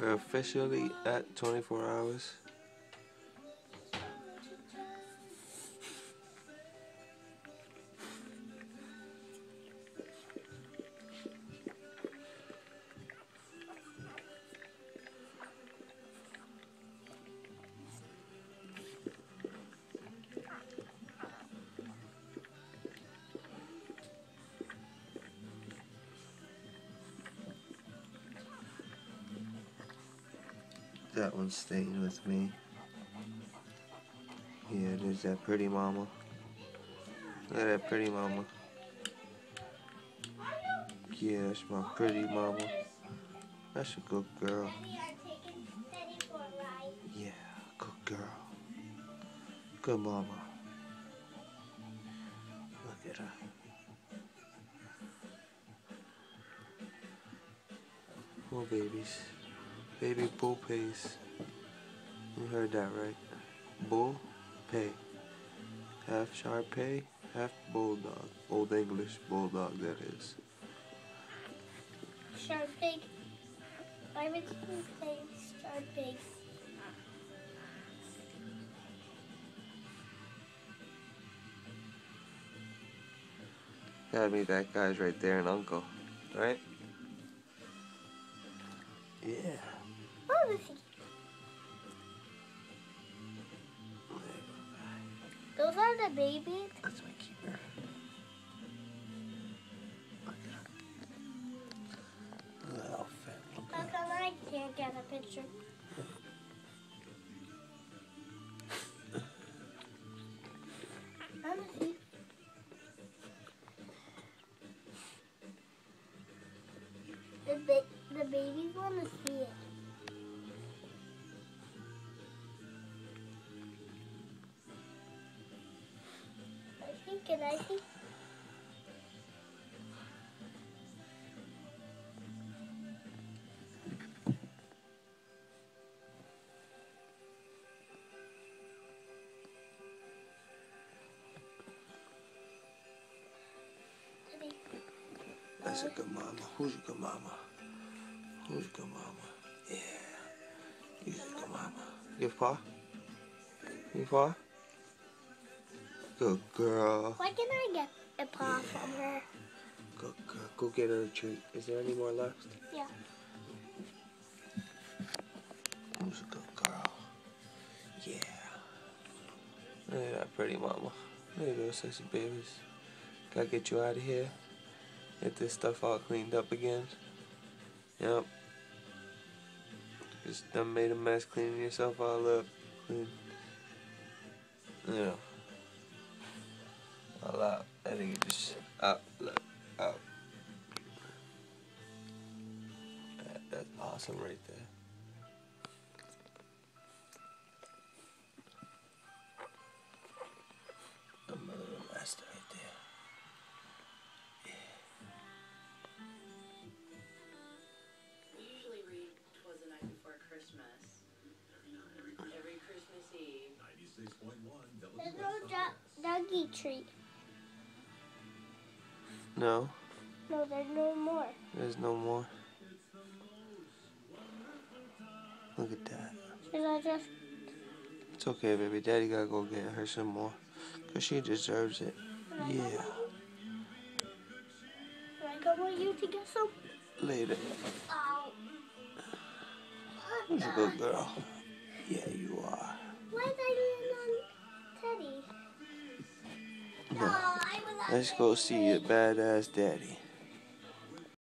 We're officially at 24 hours. That one's staying with me. Yeah, there's that pretty mama. Look at that pretty mama. Yeah, that's my pretty mama. That's a good girl. Yeah, good girl. Good mama. Look at her. More babies. Baby bull peis. You heard that right. Bull pei. Half Shar Pei, half bulldog. Old English bulldog, that is. Shar Pei. I would say Shar Gotta meet that guy's right there, an uncle. Right? Yeah. Those are the babies. That's my keeper. Little look How come I can't get a picture? Let me see. The, ba the babies want to see it. Can I see? That's a good mama. Who's a good mama? Who's a good mama? Yeah. You're a good mama. Give paw? Give paw? Good girl. Why can I get a paw from her? Good girl. Go get her a treat. Is there any more left? Yeah. Who's a good girl? Yeah. Look at that pretty mama. Look at those sexy babies. Gotta get you out of here. Get this stuff all cleaned up again. Yep. Just done made a mess cleaning yourself all up. Clean. Yeah. All out. I think you just up, Look. Out. That, that's awesome right there. The mother of master No, No, there's no more. there's no more. Look at that. Should I just It's okay, baby. Daddy gotta go get her some more. Because she deserves it. Yeah. Can I come with you to get some? Later. Oh. Who's a good girl? Yeah, you are. Why did I Let's go see your badass daddy.